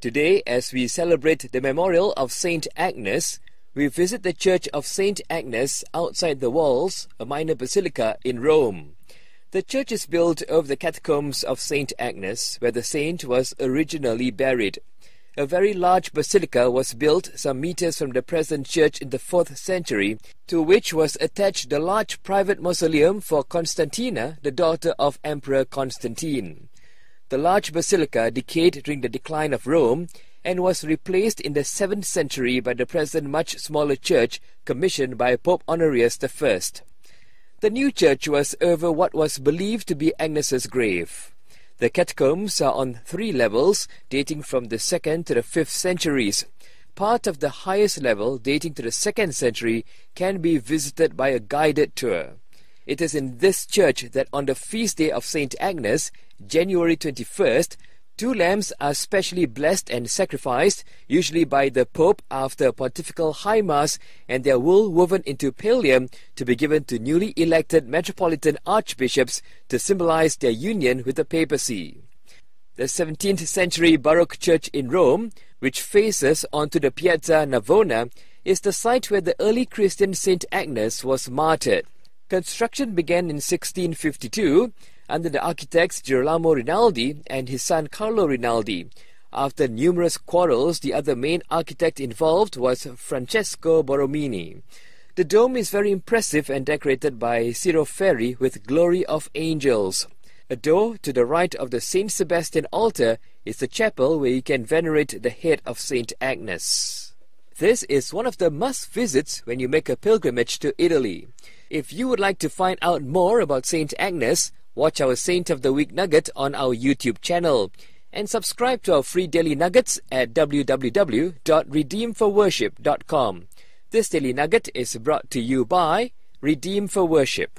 Today, as we celebrate the memorial of Saint Agnes, we visit the Church of Saint Agnes outside the walls, a minor basilica in Rome. The church is built over the catacombs of Saint Agnes, where the saint was originally buried. A very large basilica was built some meters from the present church in the 4th century, to which was attached the large private mausoleum for Constantina, the daughter of Emperor Constantine. The large basilica decayed during the decline of Rome and was replaced in the 7th century by the present much smaller church commissioned by Pope Honorius I. The new church was over what was believed to be Agnes's grave. The catacombs are on three levels, dating from the 2nd to the 5th centuries. Part of the highest level, dating to the 2nd century, can be visited by a guided tour. It is in this church that on the feast day of St. Agnes, January 21st, Two lambs are specially blessed and sacrificed, usually by the Pope after a pontifical high mass, and their wool woven into pallium to be given to newly elected metropolitan archbishops to symbolize their union with the papacy. The 17th century Baroque church in Rome, which faces onto the Piazza Navona, is the site where the early Christian Saint Agnes was martyred. Construction began in 1652 under the architects Girolamo Rainaldi and his son Carlo Rainaldi. After numerous quarrels, the other main architect involved was Francesco Borromini. The dome is very impressive and decorated by Ciro Ferri with glory of angels. A door to the right of the Saint Sebastian altar is the chapel where you can venerate the head of Saint Agnes. This is one of the must visits when you make a pilgrimage to Italy. If you would like to find out more about Saint Agnes, Watch our Saint of the Week nugget on our YouTube channel. And subscribe to our free daily nuggets at www.redeemedforworship.com. This daily nugget is brought to you by Redeemed for Worship.